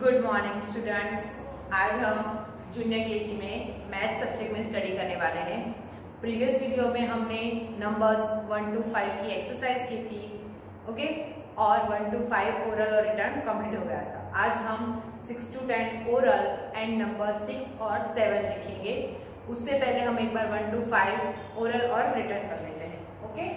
Good morning students आज हम junior KG में मैथ सब्जेक्ट में स्टडी करने वाले हैं। प्रीवियस वीडियो में हमने नंबर्स वन टू फाइव की एक्सरसाइज की थी ओके और वन टू फाइव ओरल और रिटर्न कंप्लीट हो गया था। आज हम six to ten oral and number six और सेवन लिखेंगे। उससे पहले हम एक बार वन टू फाइव ओरल और रिटर्न कर लेते हैं ओके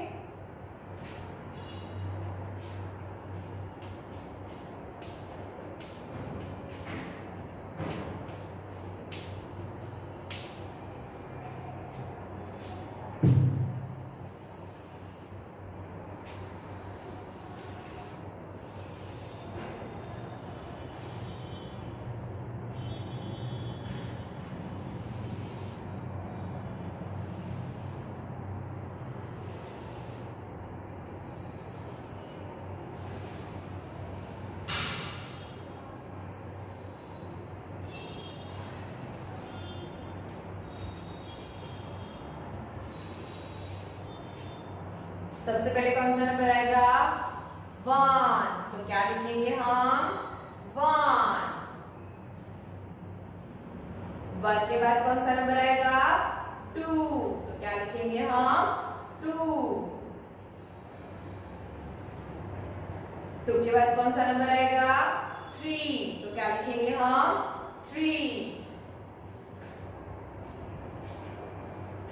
सबसे पहले कौन सा नंबर आएगा? वन। तो क्या लिखेंगे हम? वन। वन के बाद कौन सा नंबर आएगा? टू। तो क्या लिखेंगे हम? टू। टू के बाद कौन सा नंबर आएगा? थ्री। तो क्या लिखेंगे हम? थ्री।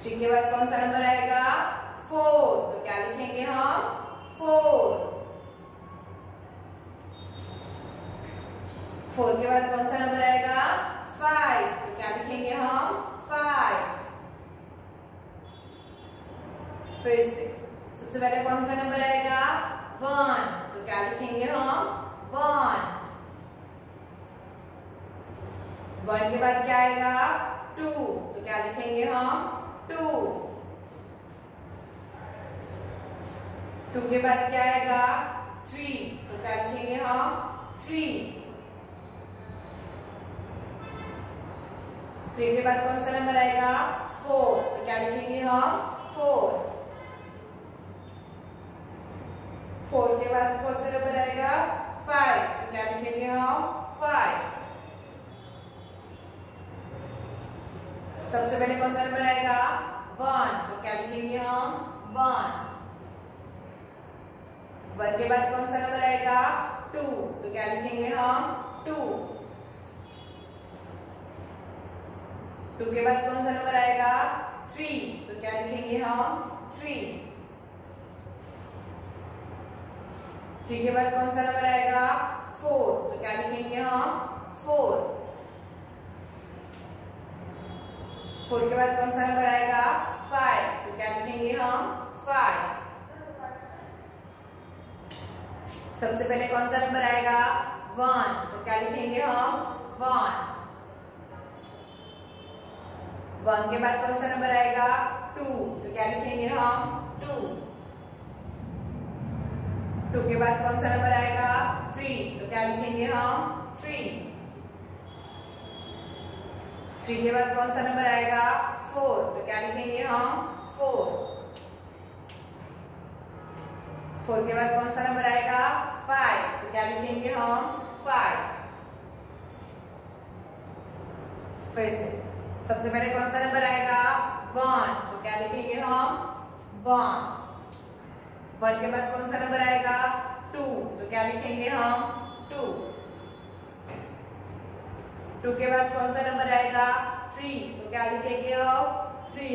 थ्री के बाद कौन सा नंबर आएगा? फोर तो क्या लिखेंगे हम? फोर फोर के बाद कौन सा नंबर आएगा फाइव तो क्या लिखेंगे हम? फाइव फिर से सबसे पहले कौन सा नंबर आएगा? वन तो क्या लिखेंगे हम? वन वन के बाद क्या आएगा टू तो क्या लिखेंगे हम? टू टू के बाद क्या आएगा? थ्री तो क्या लिखेंगे हम थ्री थ्री के बाद कौन सा नंबर आएगा? फोर तो क्या लिखेंगे हम? फोर फोर के बाद कौन सा नंबर आएगा? फाइव तो क्या लिखेंगे हम? फाइव सबसे पहले कौन सा नंबर आएगा? वन तो क्या लिखेंगे हम? वन वन के बाद कौन सा नंबर आएगा? टू। तो क्या लिखेंगे हम? टू। टू के बाद कौन सा नंबर आएगा? थ्री। तो क्या लिखेंगे हम? थ्री। थ्री के बाद कौन सा नंबर आएगा? फोर। तो क्या लिखेंगे हम? फोर। फोर के बाद कौन सा नंबर आएगा? फाइव। तो क्या लिखेंगे हम? फाइव। सबसे पहले कौन सा नंबर आएगा? वन। तो क्या लिखेंगे हम? वन। वन के बाद कौन सा नंबर आएगा? टू। तो क्या लिखेंगे हम? टू। टू के बाद कौन सा नंबर आएगा? थ्री। तो क्या लिखेंगे हम? थ्री। थ्री के बाद कौन सा नंबर आएगा? फोर। तो क्या लिखेंगे हम? फोर। फोर के बाद कौन सा नंबर आएगा? फाइव तो क्या लिखेंगे हम फाइव फिर से सबसे पहले कौन सा नंबर आएगा वन तो क्या लिखेंगे हम वन वन के बाद कौन सा नंबर आएगा टू तो क्या लिखेंगे हम टू टू के बाद कौन सा नंबर आएगा थ्री तो क्या लिखेंगे हम थ्री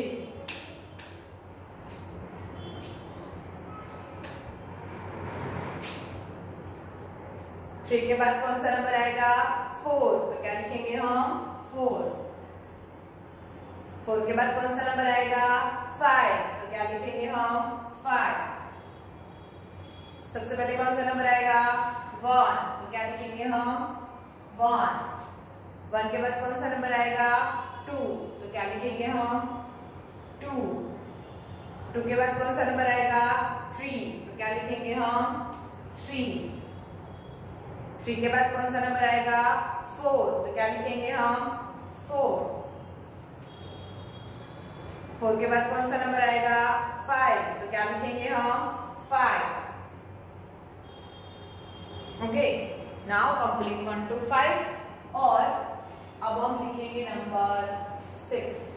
थ्री के बाद कौन सा नंबर आएगा? फोर तो क्या लिखेंगे हम? फोर फोर के बाद कौन सा नंबर आएगा? फाइव तो क्या लिखेंगे हम? फाइव सबसे पहले कौन सा नंबर आएगा? वन तो क्या लिखेंगे हम? वन वन के बाद कौन सा नंबर आएगा? टू तो क्या लिखेंगे हम? टू टू के बाद कौन सा नंबर आएगा? थ्री तो क्या लिखेंगे हम? थ्री थ्री के बाद कौन सा नंबर आएगा? फोर। तो क्या लिखेंगे हम? फोर। फोर के बाद कौन सा नंबर आएगा? फाइव। तो क्या लिखेंगे हम? Five. Okay? Now complete one to five और अब हम लिखेंगे number six.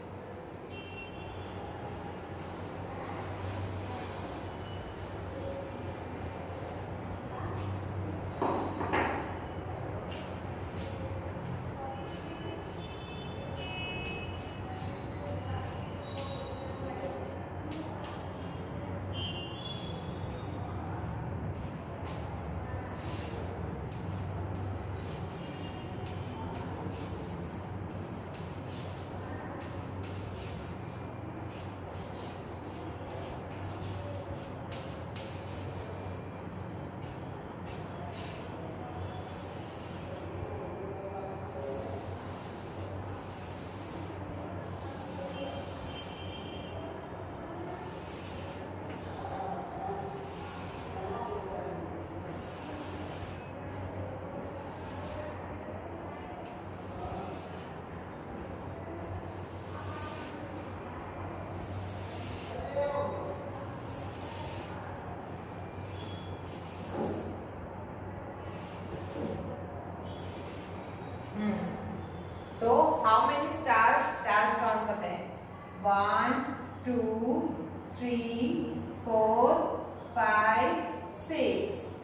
One, two, three, four, five, six.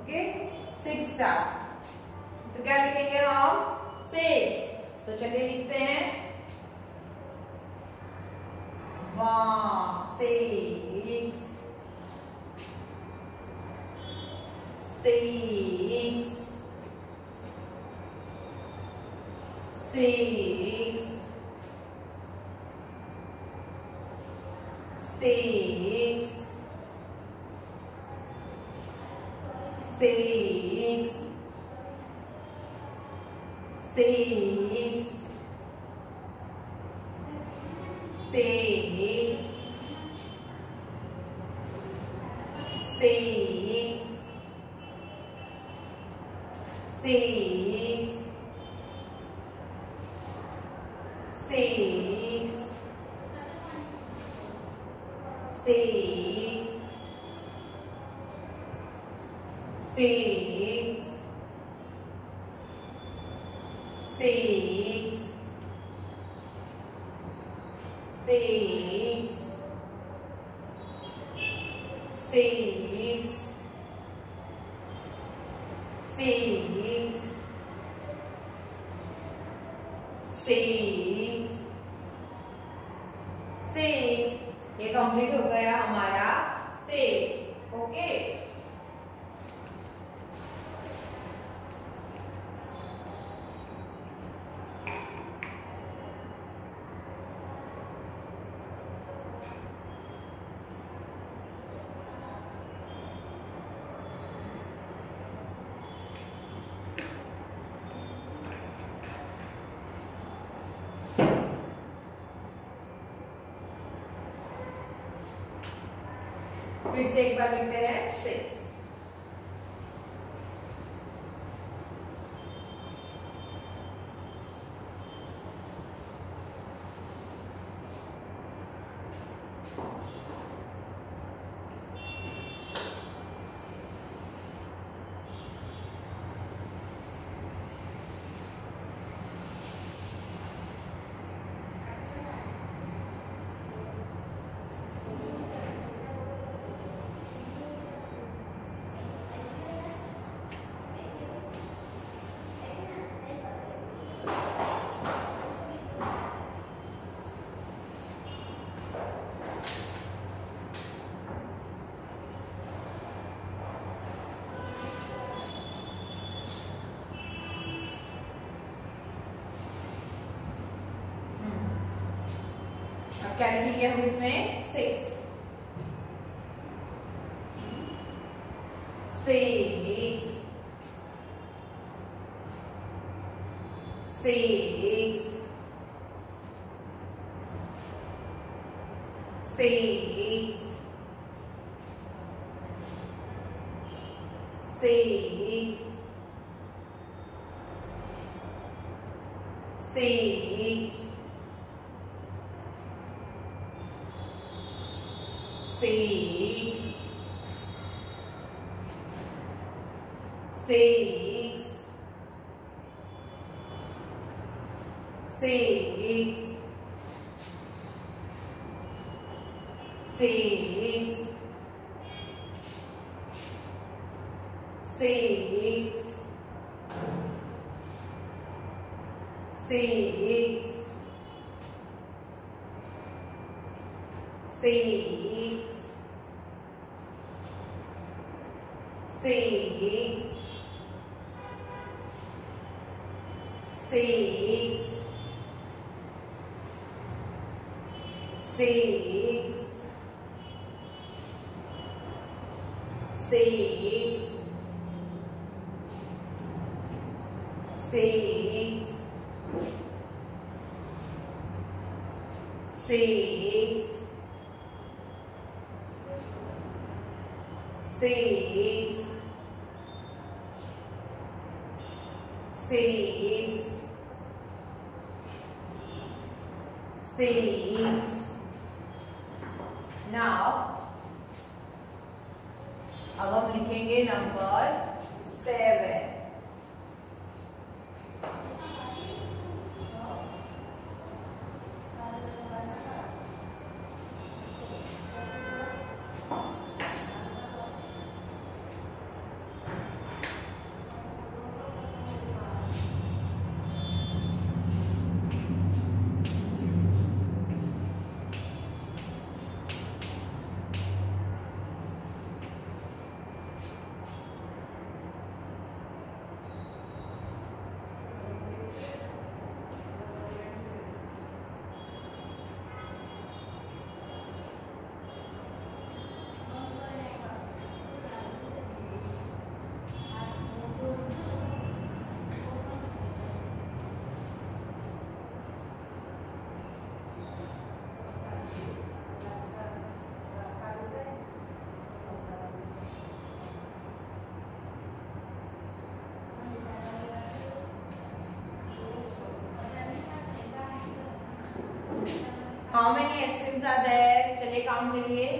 Okay, six stars. तो क्या लिखेंगे हम सिक्स तो चलिए लिखते हैं one, six, six, six. Six. six, six, six, você que vai na internet? क्या लिखेंगे हम इसमें six six, six, six, six. seis, seis, seis, seis. se ज़्यादा है चले काम के लिए।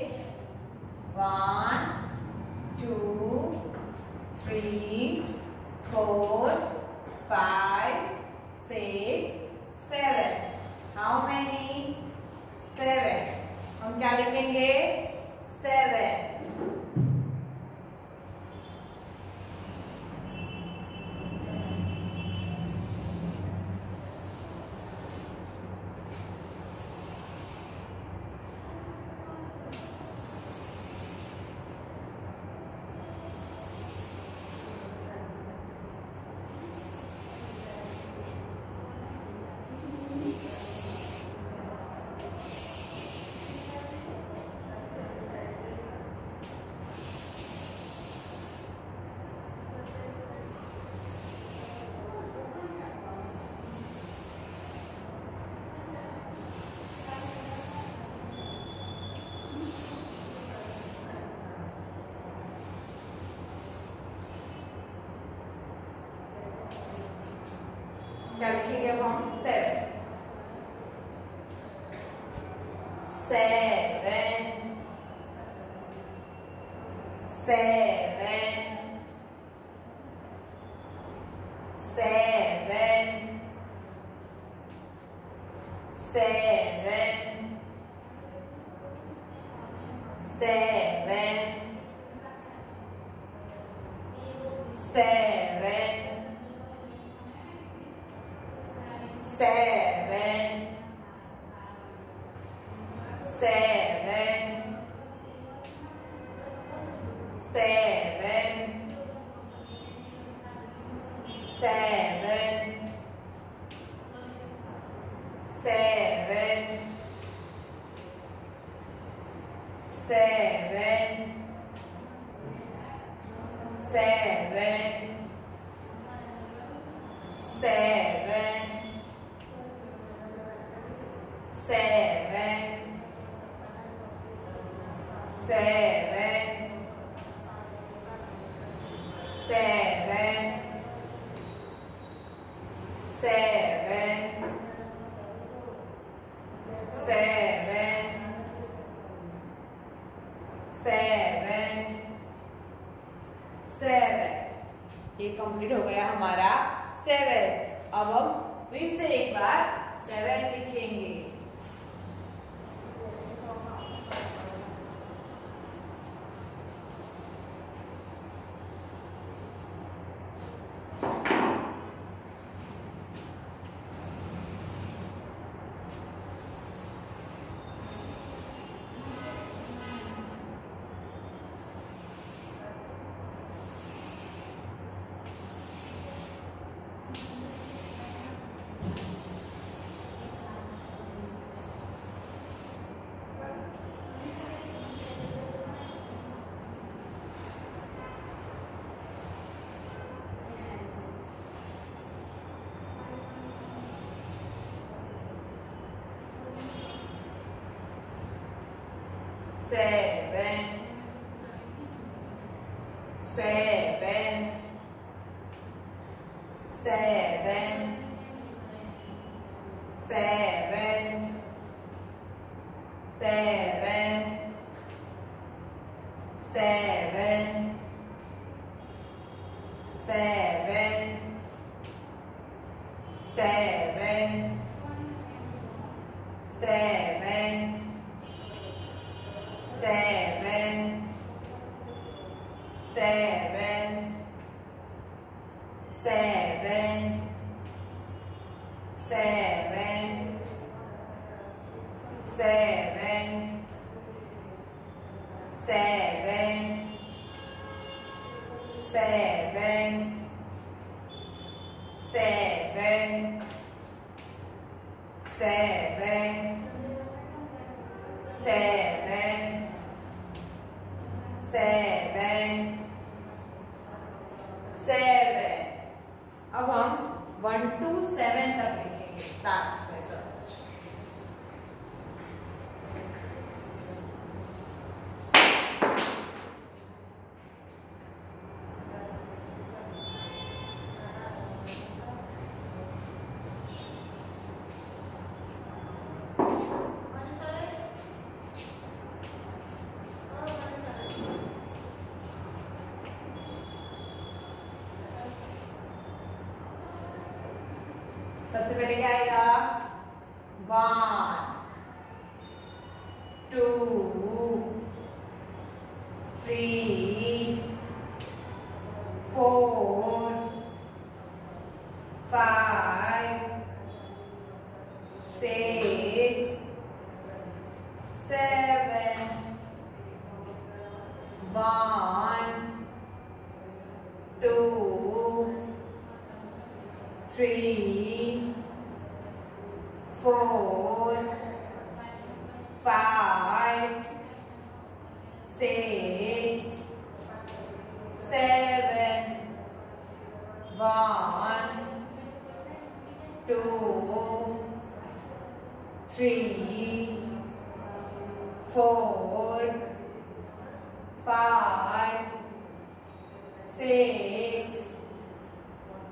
que a alegria vão seven. É. Seven. É. Seven. Seven. Seven. Seven. seven. Seven, seven, seven, seven, seven, seven, seven, seven, seven, seven, seven seven अब हम one two seven तक लिखेंगे सात में सब सबसे पहले क्या आएगा one two three four five six seven one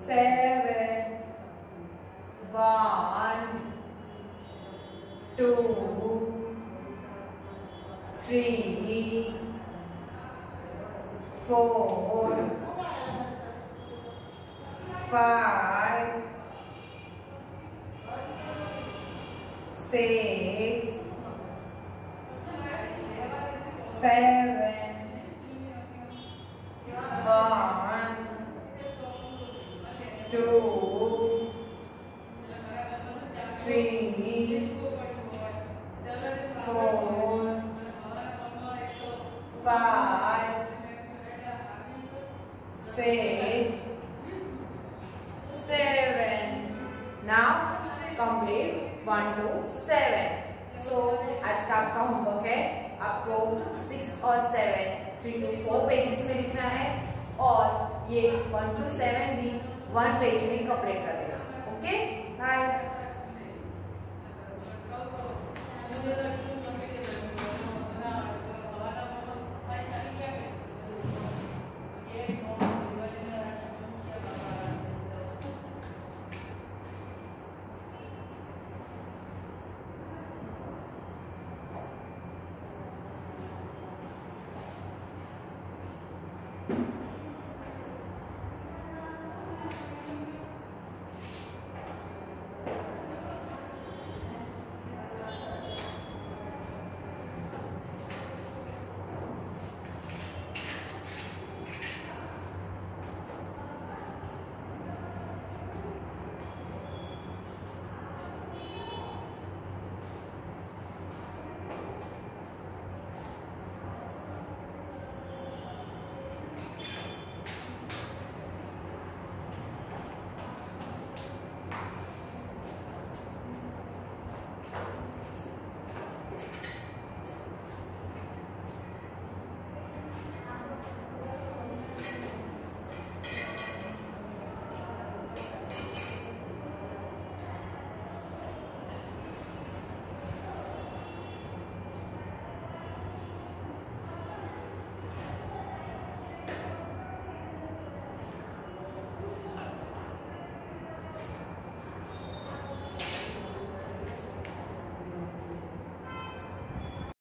seven, one, two, three, four, five, six, seven. Now complete. One to seven. So आज का आपका होमवर्क है। आपको सिक्स और seven three two four pages में लिखना है और ये वन टू सेवन भी वन पेज में कंप्लीट कर देना। Okay bye